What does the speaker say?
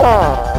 Oh.